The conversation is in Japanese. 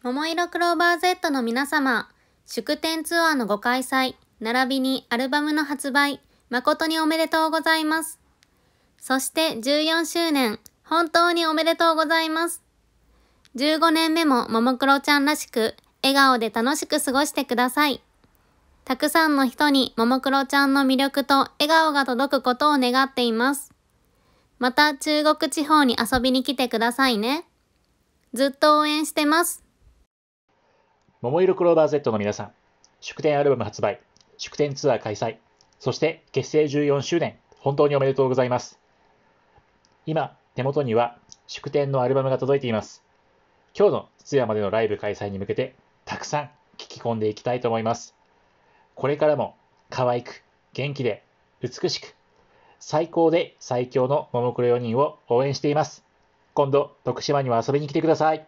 桃色クローバー Z の皆様、祝典ツアーのご開催、並びにアルバムの発売、誠におめでとうございます。そして14周年、本当におめでとうございます。15年目もももクロちゃんらしく、笑顔で楽しく過ごしてください。たくさんの人にももクロちゃんの魅力と笑顔が届くことを願っています。また中国地方に遊びに来てくださいね。ずっと応援してます。桃色クローバー Z の皆さん、祝典アルバム発売、祝典ツアー開催、そして結成14周年、本当におめでとうございます。今、手元には祝典のアルバムが届いています。今日の津山でのライブ開催に向けて、たくさん聞き込んでいきたいと思います。これからも可愛く、元気で、美しく、最高で最強のももクロ4人を応援しています。今度、徳島には遊びに来てください。